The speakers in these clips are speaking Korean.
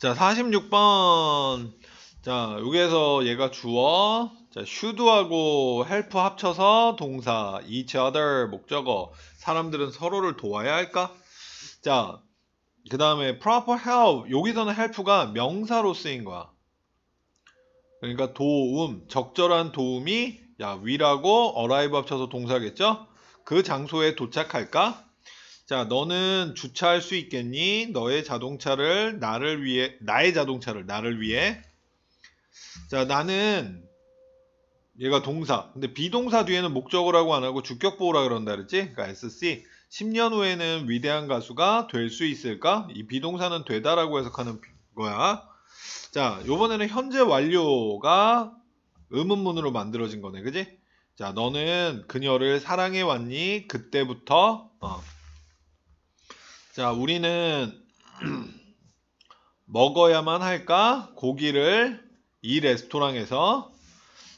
자, 46번. 자, 여기에서 얘가 주어. 자, should하고 help 합쳐서 동사. each other 목적어. 사람들은 서로를 도와야 할까? 자, 그 다음에 proper help. 여기서는 help가 명사로 쓰인 거야. 그러니까 도움, 적절한 도움이 야, 위라고 arrive 합쳐서 동사겠죠? 그 장소에 도착할까? 자, 너는 주차할 수 있겠니? 너의 자동차를 나를 위해, 나의 자동차를 나를 위해. 자, 나는 얘가 동사. 근데 비동사 뒤에는 목적어라고 안 하고 주격보호라 그런다 그랬지? 그러니까 SC. 10년 후에는 위대한 가수가 될 수 있을까? 이 비동사는 되다라고 해석하는 거야. 자, 요번에는 현재 완료가 의문문으로 만들어진 거네. 그지? 자, 너는 그녀를 사랑해 왔니? 그때부터 어. 자, 우리는 먹어야만 할까? 고기를 이 레스토랑에서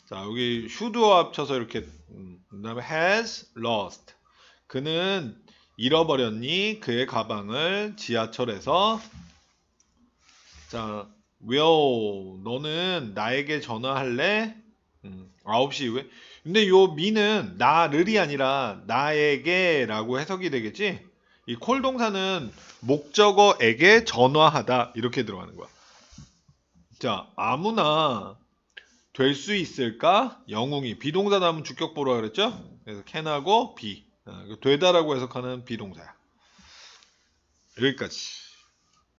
자, 여기 should와 합쳐서 이렇게 음, 그다음에 has lost. 그는 잃어버렸니? 그의 가방을 지하철에서 자, will 너는 나에게 전화할래? 음, 9시 이후에 근데 요 미는 나를이 아니라 나에게라고 해석이 되겠지? 이 콜 동사는 목적어에게 전화하다 이렇게 들어가는 거야. 자, 아무나 될 수 있을까? 영웅이 비동사 다음은 주격보라 그랬죠? 그래서 can하고 be 어, 되다라고 해석하는 비동사야. 여기까지.